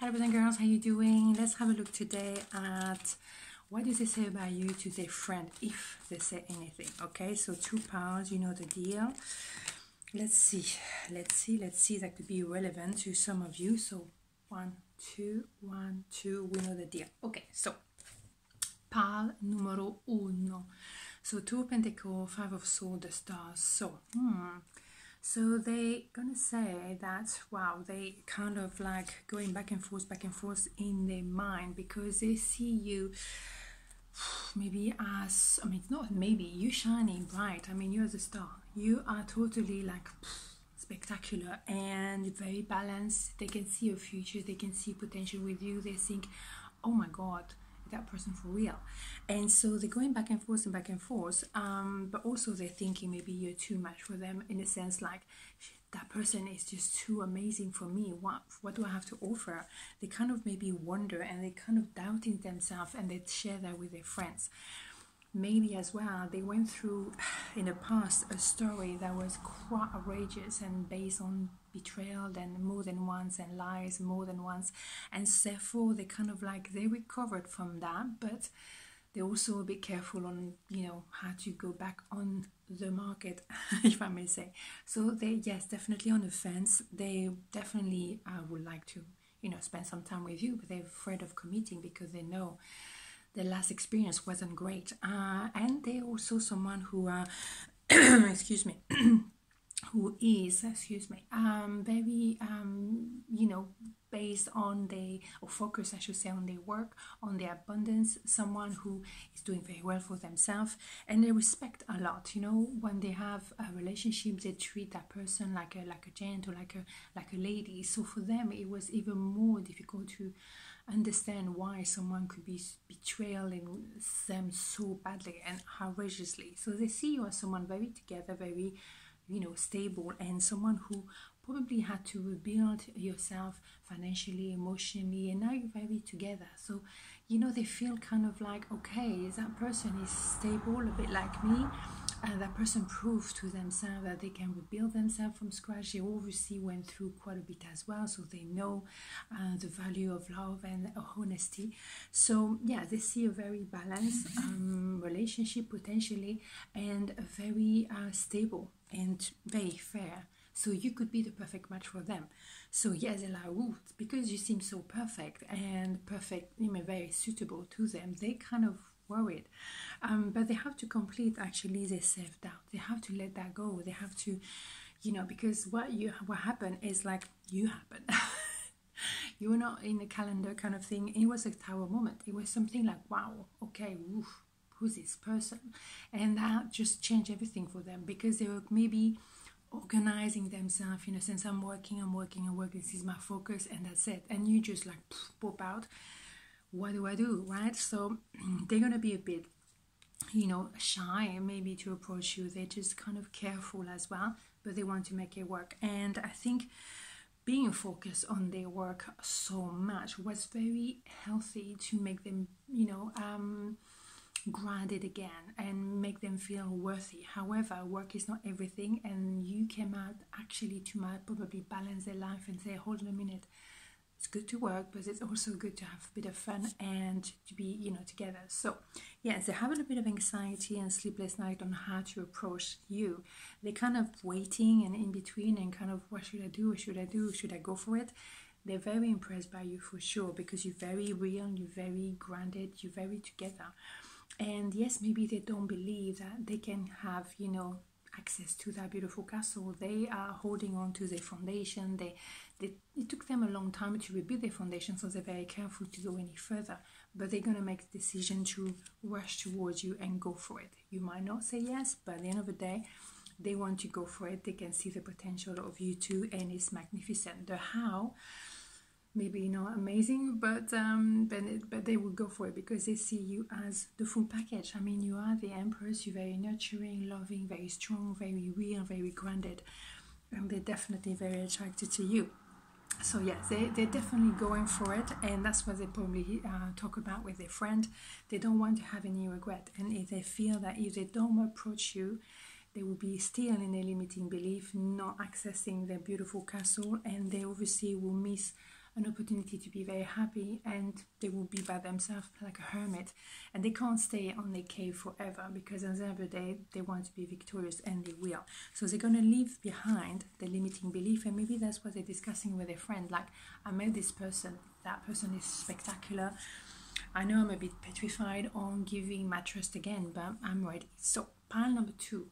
Hello boys and girls, how you doing? Let's have a look today at what does it say about you to their friend if they say anything. Okay, so two powers, you know the deal. Let's see, let's see, let's see. That could be relevant to some of you. So one, two, one, two. We know the deal. Okay, so pal numero uno. So two of Pentacles, five of swords, the stars. So hmm so they gonna say that wow, they kind of like going back and forth, back and forth in their mind because they see you maybe as I mean not maybe you shining bright. I mean you're the star. You are totally like spectacular and very balanced. They can see your future, they can see potential with you, they think, Oh my god, that person for real. And so they're going back and forth and back and forth um, but also they're thinking maybe you're too much for them in a sense like that person is just too amazing for me. What what do i have to offer? They kind of maybe wonder and they kind of doubting themselves and they share that with their friends. Maybe as well they went through in the past a story that was quite outrageous and based on betrayal and more than once and lies more than once. And therefore they kind of like they recovered from that but they're also a bit careful on you know how to go back on the market if i may say. So they yes definitely on the fence. They definitely uh, would like to you know spend some time with you but they're afraid of committing because they know the last experience wasn't great. Uh, and they're also someone who, uh, excuse me, who is, excuse me, um, very, um, you know, based on the, or focus, I should say, on their work, on their abundance, someone who is doing very well for themselves, and they respect a lot. You know, when they have a relationship, they treat that person like a like a gent or like a like a lady. So for them, it was even more difficult to understand why someone could be betraying them so badly and outrageously. So they see you as someone very together, very, you know, stable, and someone who probably had to rebuild yourself financially, emotionally, and now you're very together. So, you know, they feel kind of like, okay, is that person is stable, a bit like me and that person proved to themselves that they can rebuild themselves from scratch. They obviously went through quite a bit as well, so they know uh, the value of love and honesty. So, yeah, they see a very balanced um, relationship potentially and very uh, stable and very fair. So, you could be the perfect match for them. So, yes, they're like, because you seem so perfect and perfect, you know, very suitable to them, they kind of worried. Um, but they have to complete actually their self doubt. They have to let that go. They have to, you know, because what you what happened is like you happen. you were not in the calendar kind of thing. It was a tower moment. It was something like, wow, okay, oof, who's this person? And that just changed everything for them because they were maybe organizing themselves in a sense i'm working i'm working i'm working this is my focus and that's it and you just like pop out what do I do, right? So they're gonna be a bit, you know, shy maybe to approach you. They're just kind of careful as well, but they want to make it work. And I think being focused on their work so much was very healthy to make them, you know, um, grounded again and make them feel worthy. However, work is not everything, and you came out actually to probably balance their life and say, hold on a minute. It's good to work but it's also good to have a bit of fun and to be you know together. So yeah they have a little bit of anxiety and sleepless night on how to approach you. They're kind of waiting and in between and kind of what should i do? What should i do? Should i go for it? They're very impressed by you for sure because you're very real you're very grounded you're very together and yes maybe they don't believe that they can have you know access to that beautiful castle they are holding on to their foundation they they, it took them a long time to rebuild their foundation, so they're very careful to go any further. But they're going to make the decision to rush towards you and go for it. You might not say yes, but at the end of the day, they want to go for it. They can see the potential of you too, and it's magnificent. The how, maybe not amazing, but um, but, but they will go for it because they see you as the full package. I mean, you are the empress. You're very nurturing, loving, very strong, very real, very grounded, and they're definitely very attracted to you. So yes they, they're definitely going for it. And that's what they probably uh, talk about with their friend. They don't want to have any regret. And if they feel that if they don't approach you they will be still in a limiting belief not accessing their beautiful castle. And they obviously will miss an opportunity to be very happy and they will be by themselves like a hermit. And they can't stay on their cave forever because at the end of the day they want to be victorious and they will. So they're going to leave behind the limiting belief and maybe that's what they're discussing with their friend. Like i met this person. That person is spectacular. I know i'm a bit petrified on giving my trust again but i'm ready. So pile number two.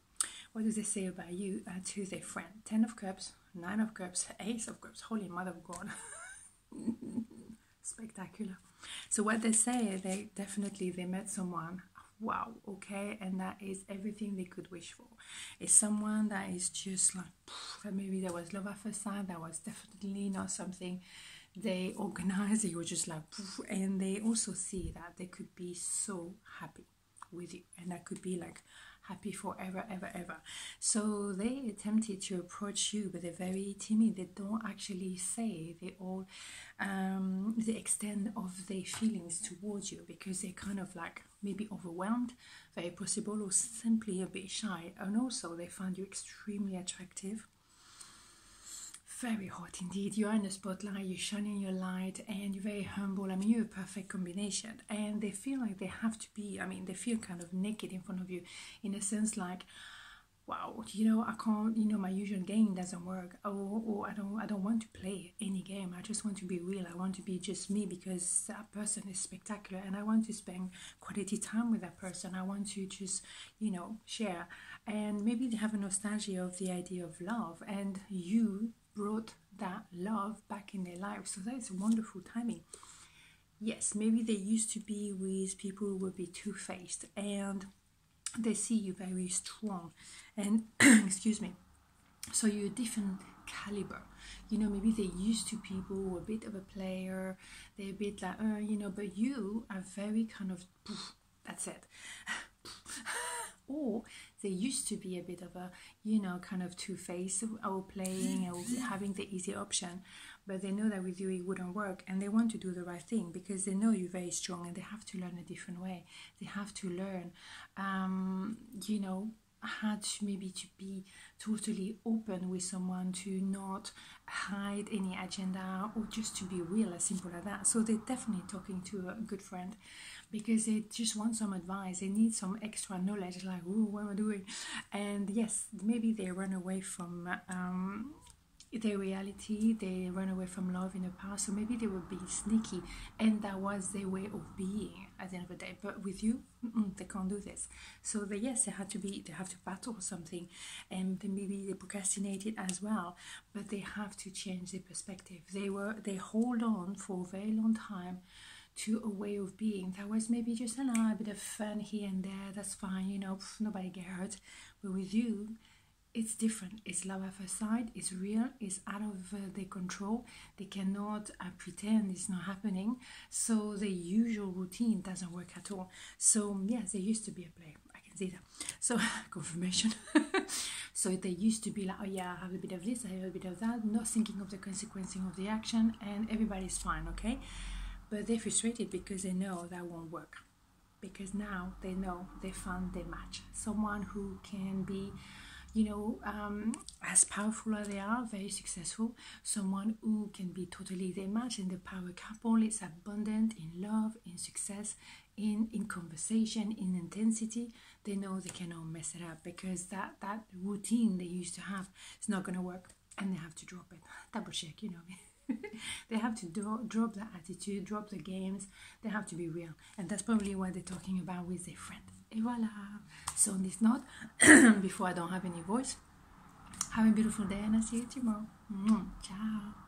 What does they say about you uh, to their friend? Ten of cups nine of cups ace of cups. Holy mother of god spectacular. So what they say they definitely they met someone wow okay and that is everything they could wish for. It's someone that is just like maybe there was love at first sight that was definitely not something they organized. They were just like and they also see that they could be so happy with you and that could be like happy forever, ever, ever. So they attempted to approach you, but they're very timid. They don't actually say they all um, the extent of their feelings towards you because they're kind of like maybe overwhelmed, very possible, or simply a bit shy. And also, they find you extremely attractive very hot indeed. You're in the spotlight, you're shining your light, and you're very humble. I mean, you're a perfect combination. And they feel like they have to be, I mean, they feel kind of naked in front of you, in a sense like, wow, you know, I can't, you know, my usual game doesn't work. Or, or I don't, I don't want to play any game. I just want to be real. I want to be just me because that person is spectacular, and I want to spend quality time with that person. I want to just, you know, share. And maybe they have a nostalgia of the idea of love, and you brought that love back in their life. So that is wonderful timing. Yes, maybe they used to be with people who would be two faced and they see you very strong. And excuse me. So you're a different caliber. You know maybe they used to people a bit of a player. They're a bit like uh, you know but you are very kind of that's it. Or they used to be a bit of a you know kind of two-faced or playing or having the easy option but they know that with you it wouldn't work and they want to do the right thing because they know you're very strong and they have to learn a different way. They have to learn um, you know had maybe to be totally open with someone to not hide any agenda or just to be real as simple as that. So they're definitely talking to a good friend because they just want some advice. They need some extra knowledge like oh what am i doing? And yes maybe they run away from um, their reality they run away from love in the past so maybe they were being sneaky and that was their way of being at the end of the day. But with you they can't do this. So they, yes they had to be they have to battle something and maybe they procrastinated as well but they have to change their perspective. They were they hold on for a very long time to a way of being. That was maybe just a little bit of fun here and there that's fine you know nobody get hurt. But with you it's different. It's love at first sight. It's real. It's out of uh, their control. They cannot uh, pretend it's not happening. So the usual routine doesn't work at all. So yes, there used to be a play. I can see that. So confirmation. so they used to be like, oh yeah, I have a bit of this, I have a bit of that, not thinking of the consequences of the action, and everybody's fine, okay? But they're frustrated because they know that won't work. Because now they know they found their match. Someone who can be you know, um, as powerful as they are, very successful, someone who can be totally their match in the power couple is abundant in love, in success, in in conversation, in intensity. They know they cannot mess it up because that that routine they used to have is not gonna work, and they have to drop it. Double check, you know. they have to do, drop the attitude, drop the games. They have to be real, and that's probably what they're talking about with their friend. Et voilà. So on this note, before I don't have any voice, have a beautiful day and I'll see you tomorrow. Ciao.